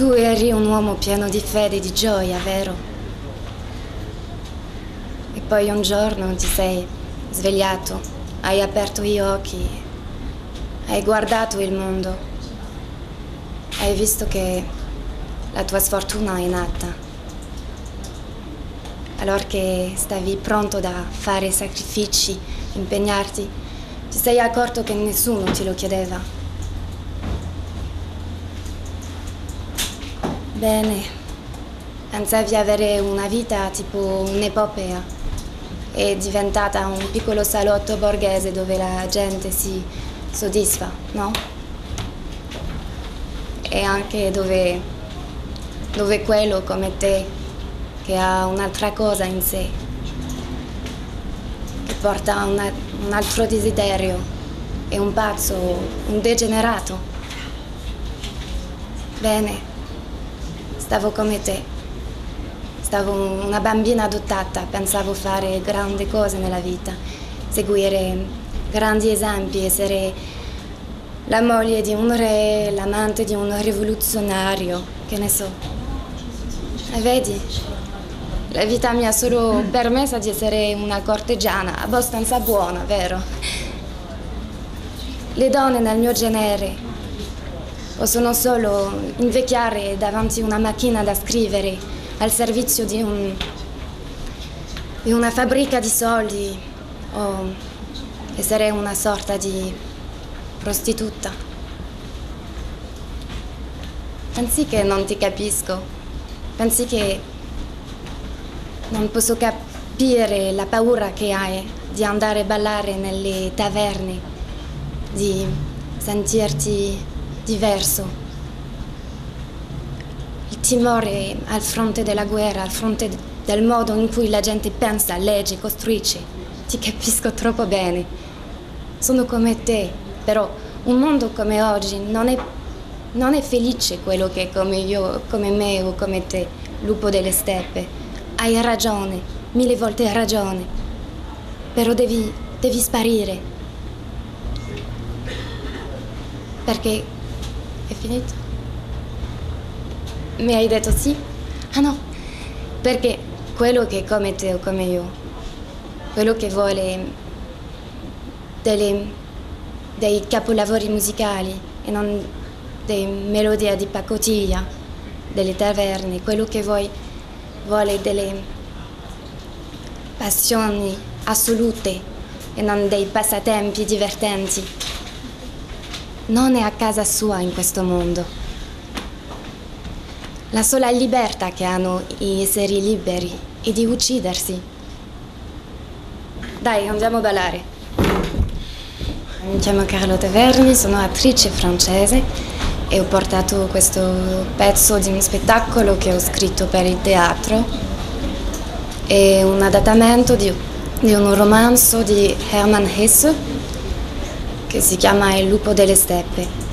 Tu eri un uomo pieno di fede e di gioia, vero? E poi un giorno ti sei svegliato, hai aperto gli occhi, hai guardato il mondo, hai visto che la tua sfortuna è nata. Allora che stavi pronto da fare sacrifici, impegnarti, ti sei accorto che nessuno te lo chiedeva. Bene, pensavi avere una vita tipo un'epopea. È diventata un piccolo salotto borghese dove la gente si soddisfa, no? E anche dove, dove quello come te, che ha un'altra cosa in sé, che porta una, un altro desiderio, è un pazzo, un degenerato. Bene, stavo come te, stavo una bambina adottata, pensavo fare grandi cose nella vita, seguire grandi esempi, essere la moglie di un re, l'amante di un rivoluzionario, che ne so. E vedi, la vita mi ha solo permesso di essere una corteggiana abbastanza buona, vero? Le donne nel mio genere possono solo invecchiare davanti a una macchina da scrivere al servizio di, un, di una fabbrica di soldi o essere una sorta di prostituta. Pensi che non ti capisco? Pensi che non posso capire la paura che hai di andare a ballare nelle taverne, di sentirti diverso? Il timore al fronte della guerra, al fronte del modo in cui la gente pensa, legge, costruisce. Ti capisco troppo bene sono come te, però un mondo come oggi non è, non è felice quello che è come io, come me o come te, lupo delle steppe. Hai ragione, mille volte ragione, però devi, devi sparire. Perché è finito? Mi hai detto sì? Ah no, perché quello che come te o come io, quello che vuole delle, dei capolavori musicali e non delle melodie di pacottiglia, delle taverne, quello che vuoi, vuole delle passioni assolute e non dei passatempi divertenti. Non è a casa sua in questo mondo. La sola libertà che hanno gli esseri liberi è di uccidersi. Dai, andiamo a ballare. Mi chiamo Carlotta Verni, sono attrice francese e ho portato questo pezzo di un spettacolo che ho scritto per il teatro. È un adattamento di, di un romanzo di Hermann Hesse che si chiama Il lupo delle steppe.